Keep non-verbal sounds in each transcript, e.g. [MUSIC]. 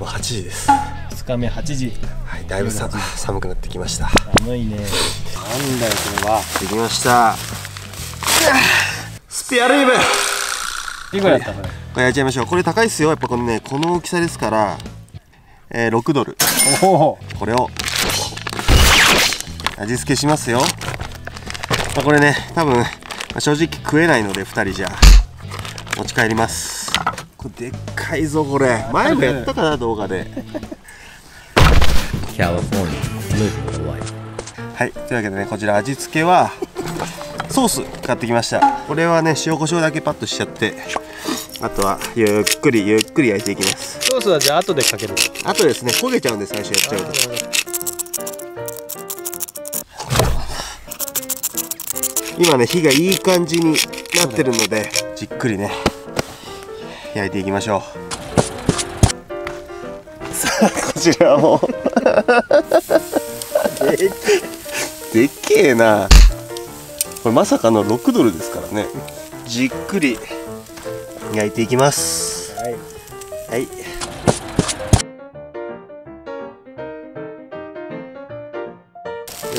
もう8時です。2日目8時。はいだいぶさ寒くなってきました。寒いね。なんだよそれは。できました。スペアリブ。いくらだったこれ。これやっちゃいましょう。これ高いっすよ。やっぱこのねこの大きさですから、えー、6ドル。おお。これを。味付けしますよ、まあ、これね多分、まあ正直食えないので2人じゃ。持ち帰りますこれでっかいぞこれ。前もやったかな動画で。California, living the life. はいというわけでねこちら味付けはソース買ってきました。これはね塩コショウだけパッとしちゃってあとはゆっくりゆっくり焼いていきます。ソースはじゃあ後でかけるあとですね焦げちゃうんで最初やっちゃうと。今ね火がいい感じになってるのでじっくりね焼いていきましょう。さあこちらも。でっけえな。これまさかの6ドルですからね。じっくり焼いていきます。はい。はい。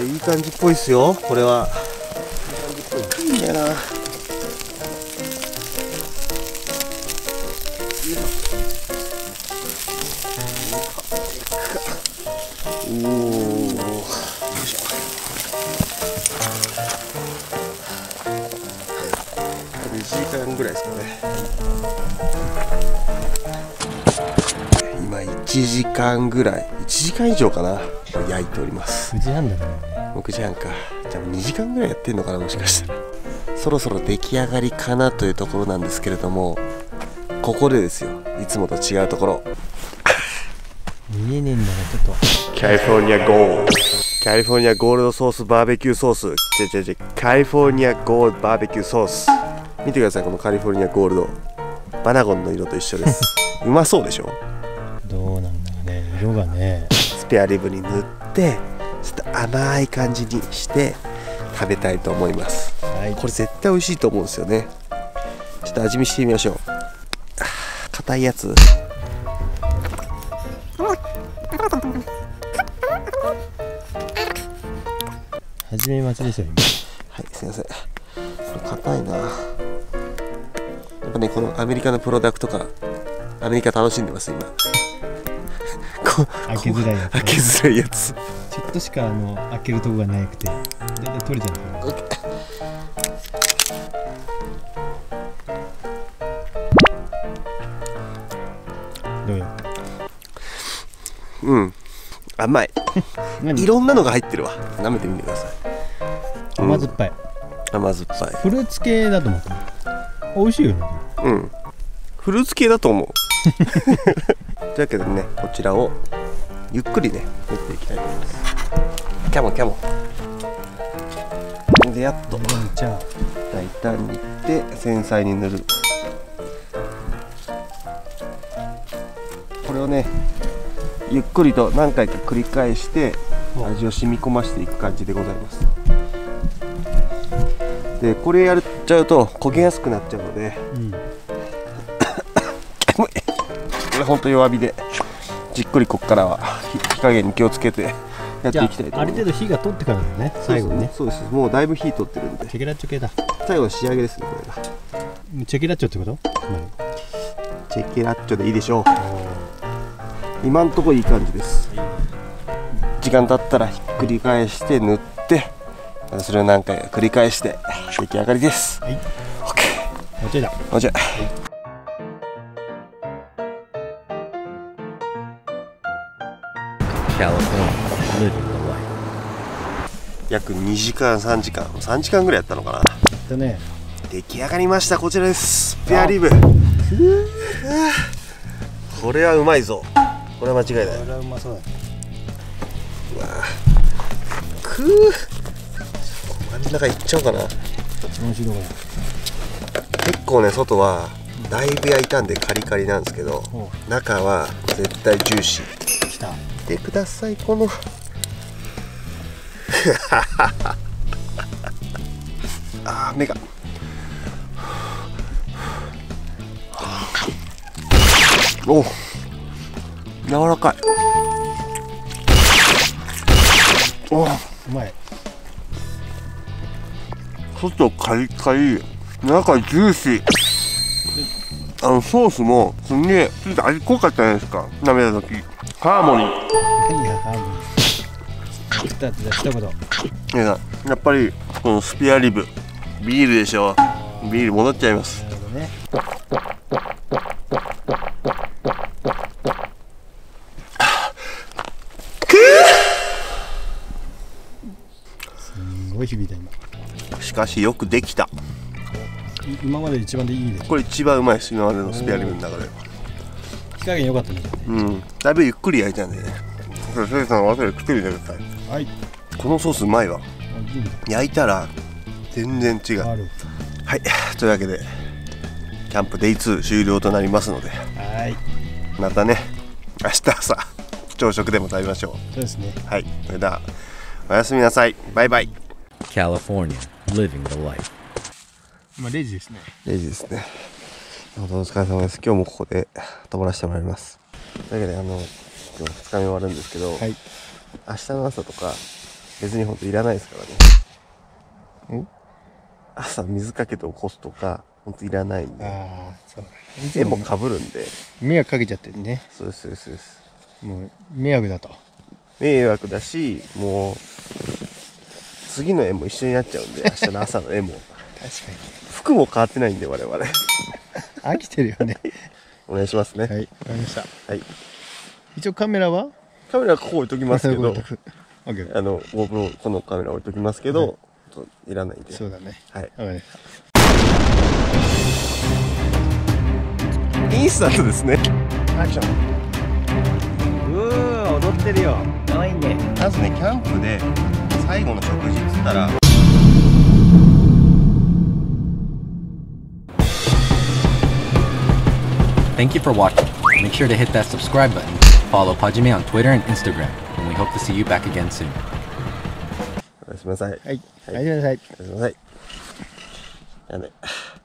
いい感じっぽいっすよこれは。いい感じっぽい。いいんだよなおおよいしょ2時間ぐらいですかね。今1時間ぐらい。1時間以上かな。焼いております。9時半だね。6時半か。じゃあもう2時間ぐらいやってんのかなもしかしたら。そろそろ出来上がりかなというところなんですけれどもここでですよ。いつもと違うところ見えねえんだねちょっカリフォルニアゴールドカリフォルニアゴールドソースバーベキューソース違う違う違う。カリフォルニアゴールドバーベキューソース見てください。このカリフォルニアゴールドバナゴンの色と一緒です。[LAUGHS] うまそうでしょ？とどうなんだろうね。色がね。スペアリブに塗ってちょっと甘い感じにして食べたいと思います。はい。これ絶対美味しいと思うんですよね。ちょっと味見してみましょう。硬いやつ初め待ちですよ今。はいすいません。これ硬いな。やっぱねこのアメリカのプロダクトかアメリカ楽しんでます今。こ開けづらいやつ開けづらいやつ。ちょっとしかあの開けるとこがなくて。だいたい取れちゃうんですよどうよ？うん。甘い。何？いろんなのが入ってるわ。舐めてみてください。甘酸っぱい。甘酸っぱい。フルーツ系だと思った美味しいよね。うん。フルーツ系だと思う。[LAUGHS] というわけでねこちらをゆっくりね練っていきたいと思います。キャモンキャモ。ンでやっと。大胆にいって繊細に塗る。これをねゆっくりと何回か繰り返して味を染み込ませていく感じでございます。でこれやっちゃうと焦げやすくなっちゃうのであうん。[COUGHS] これほんと弱火でじっくりここからは火火加減に気をつけてやっていきたいとあある思います。程度火が通ってからだね最後にね。そうですもうだいぶ火取ってるんで。チェケラッチョ系だ。最後の仕上げですねこれがチェケラッチョってこと？チェケラッチョでいいでしょう今んとこいい感じです。時間経ったらひっくり返して塗ってそれを何回か繰り返して出来上がりです。はい。OK もうちょいだ。あじゃあ約2時間3時間。3時間ぐらいやったのかな。えっとね。出来上がりました。こちらです。スペアリブ。これはうまいぞこれは間違いない。これはうまそうだね。くー。真ん中いっちゃおうかな。面白い。こ結構ね外はだいぶ焼いたんでカリカリなんですけどお中は絶対ジューシー。れきた。見てくださいこの。あー目が。お柔らかい。おうまい。外カリカリ中ジューシー。あのソースもすんげえちょっと味濃かったじゃないですか。舐めた時。ハーモニー。何がハーモニー。だって一言。いややっぱりこのスペアリブ。ビールでしょ。ビール戻っちゃいます。なるほどねすんごい響いた今しかしよくできた。い今までで一番でいいです。これ一番うまいです。今までのスペアリブの中では。火加減良かったね。うん。だいぶゆっくり焼いたんでね。これせいさん後で食ってみてください。はい。このソースうまいわ。焼いたら全然違う。はい。というわけでキャンプデイ2終了となりますので。はい。またね。明日朝朝食でも食べましょそうですね。うはい。それではおやすみなさい。バイバイ。California, living the life. 今0時ですね。0時ですね。本当お疲れ様です。今日もここで泊まらせてもらいます。というわけであの今日2日目終わるんですけど、はい。明日の朝とか別に本当いらないですからね。ん朝水かけて起こすとか本当いらないんで。ああそう絵もかぶるんで。迷惑かけちゃってるね。そうですそうです。もう迷惑だと。迷惑だしもう次の絵も一緒になっちゃうんで [LAUGHS] 明日の朝の絵も。確か服も変わってないんで我々。に飽きてるよね。お願いしますね。はいわかりました。はい。一応カメラは？カメラここ置いときますけど [LAUGHS] オッケー。あの GoPro このカメラ置いときますけど、ちょっといらないんで。そうだね。はい。わかりました。インスタントですね。アクション。うー踊ってるよ。かわいいね。まずねキャンプで最後の食事っつったら Thank you for watching. Make sure to hit that subscribe button. Follow Pajime on Twitter and Instagram. And we hope to see you back again soon. おやすみなさいはいおやすみなさいおやすみなさいやね